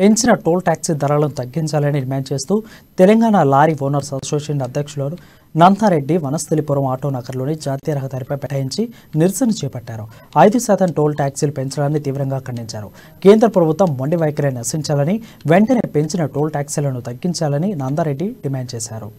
పెంచిన toll taxi ధరలను తగ్గించాలని డిమాండ్ చేస్తూ తెలంగాణ లారీ ఓనర్స్ అసోసియేషన్ అధ్యక్షులు నందారెడ్డి వనస్థలిపురం ఆటో నగర్లోని జాతీయ రహదారిపై బైఠాయించి నిరసన చేపట్టారు. ఐదు శాతం టోల్ ట్యాక్సీలు పెంచడాన్ని తీవ్రంగా ఖండించారు. కేంద్ర ప్రభుత్వం మొండి వైఖరి నశించాలని వెంటనే పెంచిన టోల్ ట్యాక్సీలను తగ్గించాలని నందారెడ్డి డిమాండ్ చేశారు.